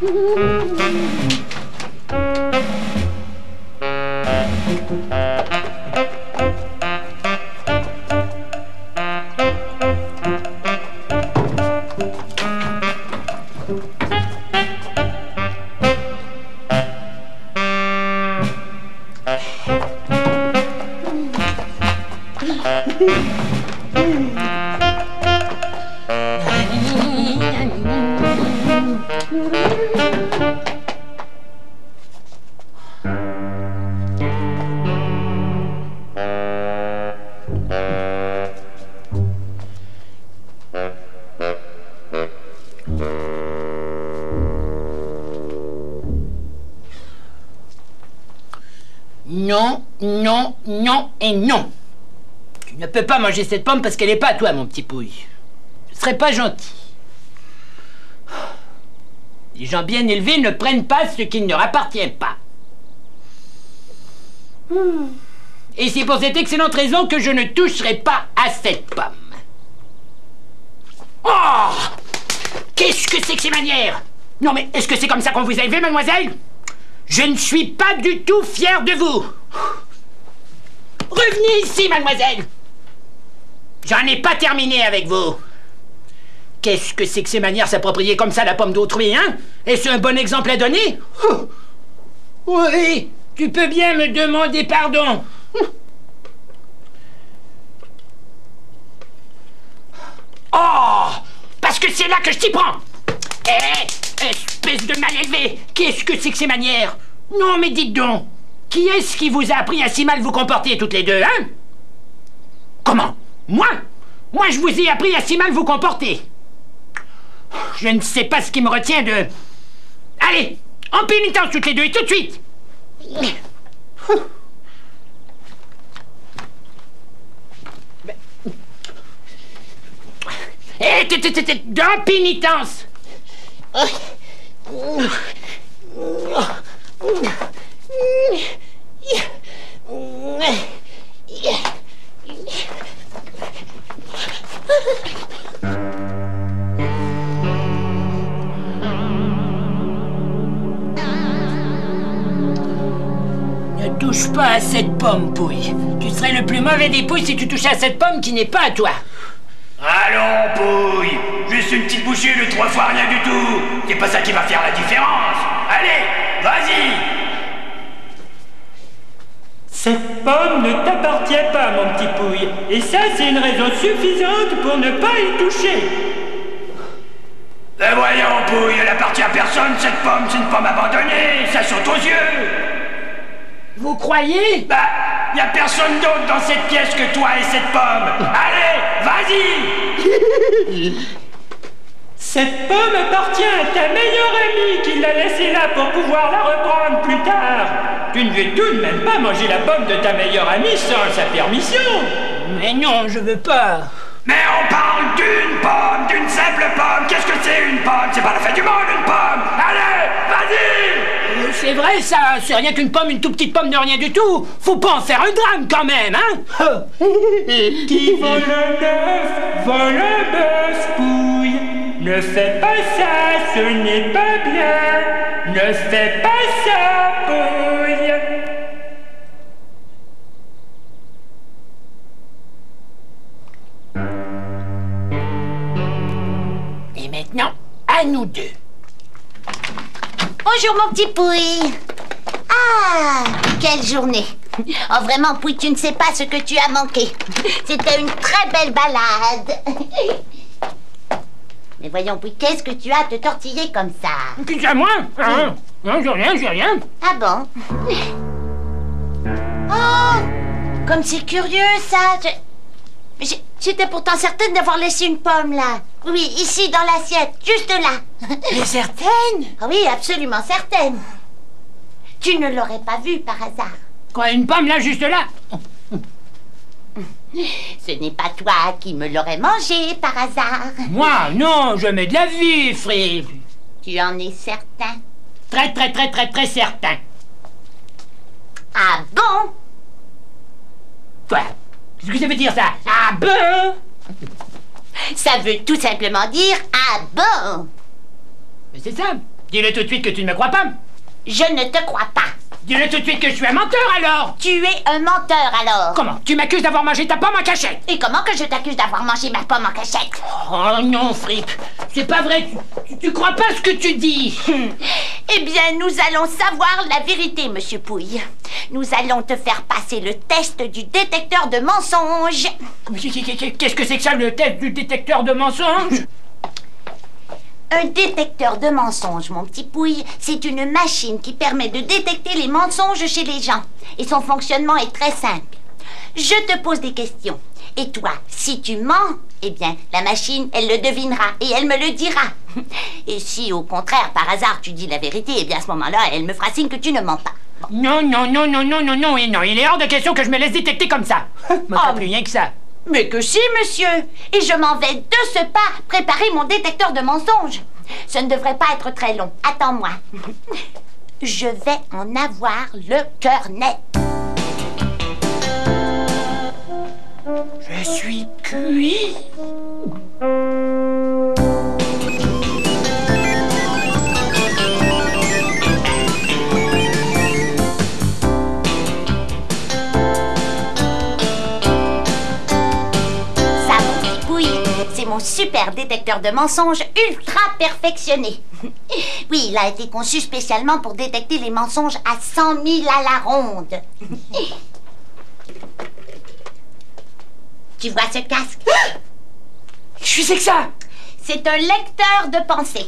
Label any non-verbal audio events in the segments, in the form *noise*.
Mm-hmm. Non, peux pas manger cette pomme parce qu'elle n'est pas à toi, mon petit pouille. Ce serait pas gentil. Les gens bien élevés ne prennent pas ce qui ne leur appartient pas. Et c'est pour cette excellente raison que je ne toucherai pas à cette pomme. Oh Qu'est-ce que c'est que ces manières? Non mais est-ce que c'est comme ça qu'on vous a élevé, mademoiselle? Je ne suis pas du tout fier de vous. Revenez ici, mademoiselle. J'en ai pas terminé avec vous. Qu'est-ce que c'est que ces manières s'approprier comme ça la pomme d'autrui, hein? Est-ce un bon exemple à donner? Oh. Oui, tu peux bien me demander pardon. Oh! Parce que c'est là que je t'y prends. Eh! Espèce de mal élevé! Qu'est-ce que c'est que ces manières? Non mais dites donc Qui est-ce qui vous a appris à si mal vous comporter toutes les deux, hein? Comment? Moi Moi je vous ai appris à si mal vous comporter. Je ne sais pas ce qui me retient de... Allez En pénitence toutes les deux et tout de suite. Eh, t'es- t'es- pénitence pomme, Pouille. Tu serais le plus mauvais des pouilles si tu touchais à cette pomme qui n'est pas à toi. Allons, pouille Juste une petite bouchée de trois fois rien du tout C'est pas ça qui va faire la différence Allez, vas-y Cette pomme ne t'appartient pas, mon petit pouille. Et ça, c'est une raison suffisante pour ne pas y toucher. Ben voyons, pouille, elle appartient à personne, cette pomme, c'est une pomme abandonnée, ça saute aux yeux Vous croyez? Bah, y a personne d'autre dans cette pièce que toi et cette pomme. *laughs* Allez, vas-y! Cette pomme appartient à ta meilleure amie qui l'a laissée là pour pouvoir la reprendre plus tard. Tu ne veux tout de même pas manger la pomme de ta meilleure amie sans sa permission. Mais non, je veux pas. Mais on parle d'une pomme, d'une simple pomme. Qu'est-ce que c'est une pomme? C'est pas la fin du monde, une pomme. Allez, vas-y C'est vrai ça, c'est rien qu'une pomme, une toute petite pomme de rien du tout. Faut pas en faire un drame quand même, hein *laughs* Qui vole le bœuf, vole le bœuf, pouille. Ne fais pas ça, ce n'est pas bien. Ne fais pas ça, pouille. Et maintenant, à nous deux. Bonjour mon petit Pouille. Ah, quelle journée. Oh vraiment Pouille, tu ne sais pas ce que tu as manqué. C'était une très belle balade. Mais voyons Pouille, qu'est-ce que tu as à te tortiller comme ça? Qui à moi hein Non, j'ai rien, j'ai rien. Ah bon? Oh, comme c'est curieux ça. Je- J'ai J'étais pourtant certaine d'avoir laissé une pomme là. Oui, ici dans l'assiette, juste là. Mais certaine? Ah oui, absolument certaine. Tu ne l'aurais pas vue par hasard. Quoi, une pomme là, juste là? Ce n'est pas toi qui me l'aurais mangée par hasard. Moi, non, je mets de la vie, Fripp. Tu en es certain? Très, très, très, très, très certain. Ah bon? Quoi? Qu'est-ce que ça veut dire, ça? Ah bon? Ça veut tout simplement dire ah bon Mais c'est ça. Dis-le tout de suite que tu ne me crois pas. Je ne te crois pas. Dis-le tout de suite que je suis un menteur, alors Tu es un menteur alors. Comment Tu m'accuses d'avoir mangé ta pomme en cachette Et comment que je t'accuse d'avoir mangé ma pomme en cachette? Oh non, Fripp. C'est pas vrai. Tu, tu, tu crois pas ce que tu dis. *laughs* Eh bien, nous allons savoir la vérité, monsieur Pouille. Nous allons te faire passer le test du détecteur de mensonges. Qu'est-ce que c'est que ça, le test du détecteur de mensonges? Un détecteur de mensonges, mon petit Pouille, c'est une machine qui permet de détecter les mensonges chez les gens. Et son fonctionnement est très simple. Je te pose des questions. Et toi, si tu mens, eh bien, la machine, elle le devinera et elle me le dira. *laughs* Et si, au contraire, par hasard, tu dis la vérité, eh bien, à ce moment-là, elle me fera signe que tu ne mens pas. Non, non, non, non, non, non, non, et non. Il est hors de question que je me laisse détecter comme ça. *laughs* Moi, Ah, plus rien que ça. Mais que si, monsieur Et je m'en vais de ce pas préparer mon détecteur de mensonges. Ce ne devrait pas être très long. Attends-moi. Je vais en avoir le cœur net. Je suis cuit. Mon super détecteur de mensonges ultra perfectionné. *laughs* Oui, il a été conçu spécialement pour détecter les mensonges à 100 000 à la ronde. *laughs* Tu vois ce casque? *gasps* Je suis c'est que ça. C'est un lecteur de pensée.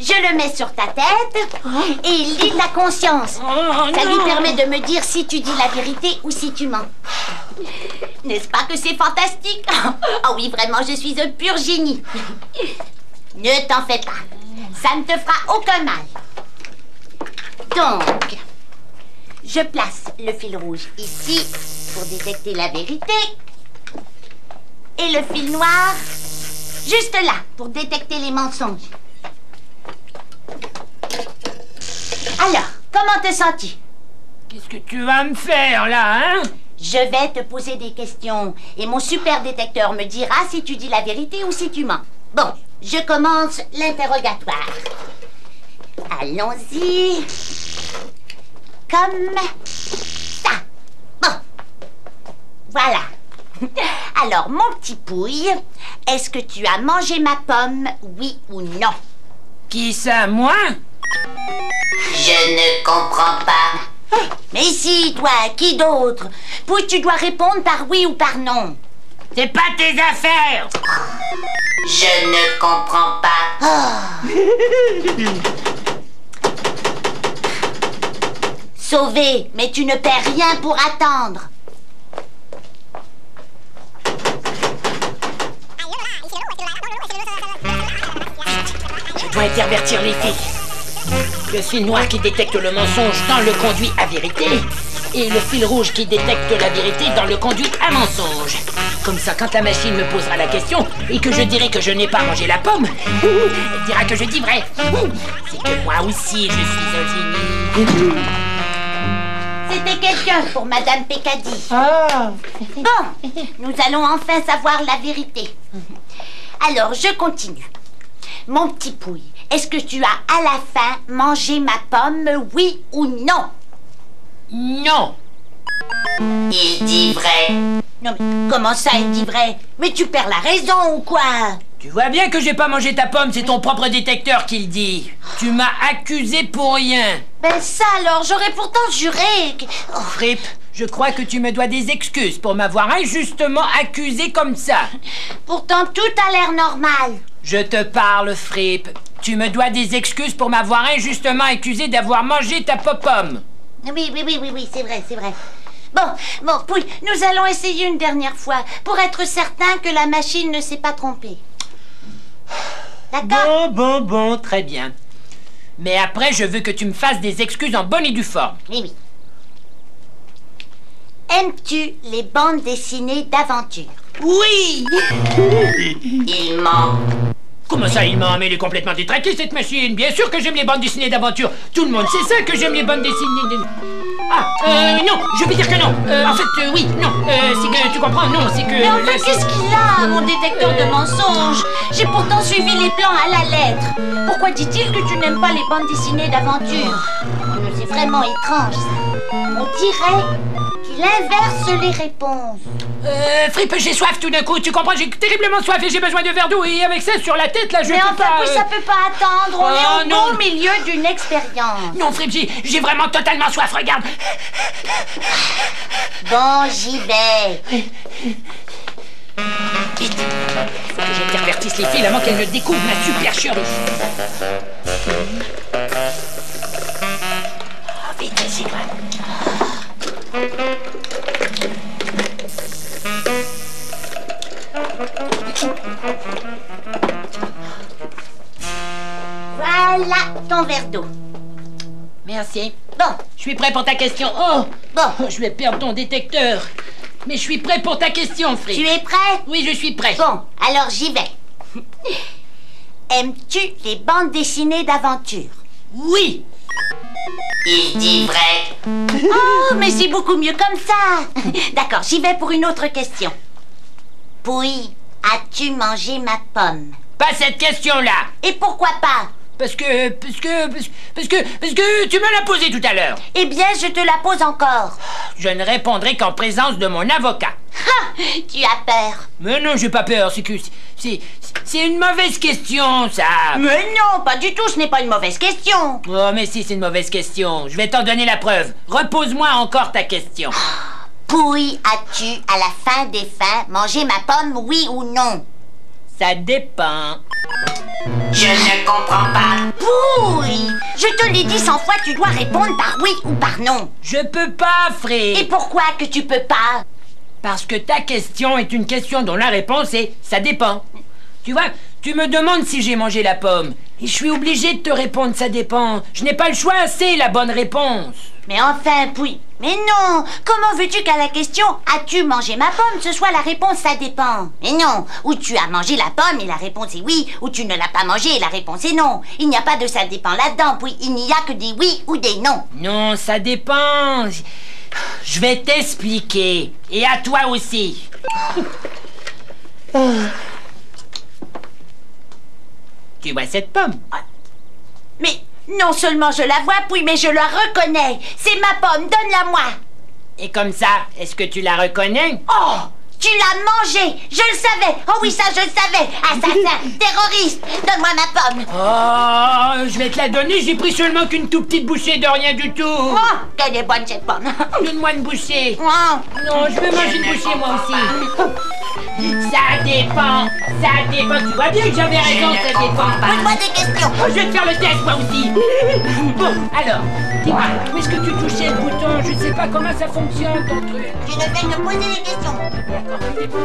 Je le mets sur ta tête *gasps* et il lit ta conscience. Oh, Ça lui permet de me dire si tu dis la vérité ou si tu mens. *gasps* *laughs* N'est-ce pas que c'est fantastique? Oh *laughs* oui, vraiment, je suis un pur génie. *laughs* Ne t'en fais pas. Ça ne te fera aucun mal. Donc, je place le fil rouge ici pour détecter la vérité. Et le fil noir juste là pour détecter les mensonges. Alors, comment te sens-tu? Qu'est-ce que tu vas me faire là, hein? Je vais te poser des questions et mon super détecteur me dira si tu dis la vérité ou si tu mens. Bon, je commence l'interrogatoire. Allons-y. Comme ça. Bon. Voilà. *laughs* Alors, mon petit pouille, est-ce que tu as mangé ma pomme, oui ou non? Qui ça, moi? Je ne comprends pas. Mais si, toi, qui d'autre Puis tu dois répondre par oui ou par non. C'est pas tes affaires. Je ne comprends pas. Sauvé, mais tu ne perds rien pour attendre. Je dois intervertir les filles. Le fil noir qui détecte le mensonge dans le conduit à vérité et le fil rouge qui détecte la vérité dans le conduit à mensonge. Comme ça, quand la machine me posera la question et que je dirai que je n'ai pas mangé la pomme, *laughs* elle dira que je dis vrai. *laughs* C'est que moi aussi, je suis un génie. C'était quelqu'un pour Madame Pécadi. Ah Bon, nous allons enfin savoir la vérité. Alors, je continue. Mon petit pouille, est-ce que tu as à la fin mangé ma pomme, oui ou non? Non Il dit vrai. Non mais comment ça il dit vrai? Mais tu perds la raison ou quoi? Tu vois bien que j'ai pas mangé ta pomme, c'est ton propre détecteur qui le dit. Tu m'as accusé pour rien. Ben ça alors, j'aurais pourtant juré que... Oh, Fripp, je crois que tu me dois des excuses pour m'avoir injustement accusé comme ça. pourtant tout a l'air normal. Je te parle, Fripp. Tu me dois des excuses pour m'avoir injustement accusé d'avoir mangé ta pomme. Oui, oui, oui, oui, oui, c'est vrai, c'est vrai. Bon, bon, Pouille, nous allons essayer une dernière fois pour être certain que la machine ne s'est pas trompée. D'accord? Bon, bon, bon, très bien. Mais après, je veux que tu me fasses des excuses en bonne et due forme. Oui, oui. Aimes-tu les bandes dessinées d'aventure Oui *laughs* Il ment. Comment ça, il m'a est complètement détraquée, cette machine? Bien sûr que j'aime les bandes dessinées d'aventure. Tout le monde sait ça, que j'aime les bandes dessinées... Ah, euh, non, je veux dire que non. Euh, En fait, euh, oui, non, euh, c'est que, tu comprends, non, c'est que... Mais enfin, qu'est-ce qu'il a, mon détecteur de mensonges? J'ai pourtant suivi les plans à la lettre. Pourquoi dit-il que tu n'aimes pas les bandes dessinées d'aventure? C'est vraiment étrange, ça. On dirait qu'il inverse les réponses. Euh, Frippe, j'ai soif tout d'un coup, tu comprends, j'ai terriblement soif et j'ai besoin de verre d'eau et avec ça sur la tête, là, je Mais peux enfin, pas... oui, euh, ça peut pas attendre. On Oh, est au non. beau milieu d'une expérience. Non, Frippe, j'ai- j'ai vraiment totalement soif, regarde Bon, j'y vais. Vite Faut que j'intervertisse les filles avant qu'elles ne découvrent ma supercherie. Ton verre d'eau. Merci. Bon, Je suis prêt pour ta question. Oh bon. Oh, Je vais perdre ton détecteur. Mais je suis prêt pour ta question, Frippe. Tu es prêt? Oui, je suis prêt. Bon, alors j'y vais. *laughs* Aimes-tu les bandes dessinées d'aventure? Oui Il dit vrai. *laughs* Oh, mais c'est beaucoup mieux comme ça. *laughs* D'accord, j'y vais pour une autre question. Pouille, as-tu mangé ma pomme? Pas cette question-là. Et pourquoi pas? Parce que, parce que, parce, que, parce que tu me l'as posée tout à l'heure. Eh bien, je te la pose encore. Je ne répondrai qu'en présence de mon avocat. Ha Tu as peur. Mais non, j'ai pas peur, c'est que c'est c'est une mauvaise question, ça. Mais non, pas du tout, ce n'est pas une mauvaise question. Oh, mais si, c'est une mauvaise question. Je vais t'en donner la preuve. Repose-moi encore ta question. *gasps* Pouille, as-tu, à la fin des fins, mangé ma pomme, oui ou non? Ça dépend. Je ne comprends pas. Pouille Je te l'ai dit cent fois, tu dois répondre par oui ou par non. Je peux pas, Et Fré. pourquoi que tu peux pas? Parce que ta question est une question dont la réponse est ça dépend. Tu vois, tu me demandes si j'ai mangé la pomme. Et je suis obligé de te répondre ça dépend. Je n'ai pas le choix, c'est la bonne réponse. Mais enfin, Pouille, mais non Comment veux-tu qu'à la question « As-tu mangé ma pomme ?» ce soit la réponse « Ça dépend ». Mais non Ou tu as mangé la pomme et la réponse est oui, ou tu ne l'as pas mangée et la réponse est non. Il n'y a pas de « ça dépend » là-dedans, Pouille. Il n'y a que des oui ou des non. Non, ça dépend. Je vais t'expliquer. Et à toi aussi. Tu vois cette pomme? Mais non seulement je la vois, Pouille, mais je la reconnais. C'est ma pomme, donne-la-moi. Et comme ça, est-ce que tu la reconnais? Oh Tu l'as mangée Je le savais Oh oui, ça, je le savais Assassin Terroriste Donne-moi ma pomme Oh, je vais te la donner, j'ai pris seulement qu'une tout petite bouchée de rien du tout. Oh Qu'elle est bonne, cette pomme Donne-moi une bouchée. Oh Non, je veux manger une bouchée moi aussi. Ça dépend, ça dépend. Tu vois bien que j'avais raison, ça dépend pas. Pose-moi des questions. Oh, je vais te faire le test, moi aussi. *laughs* bon, alors, dis-moi, où est-ce que tu touchais le bouton Je ne sais pas comment ça fonctionne, ton truc. Je ne fais que poser des questions. D'accord, tu dépends.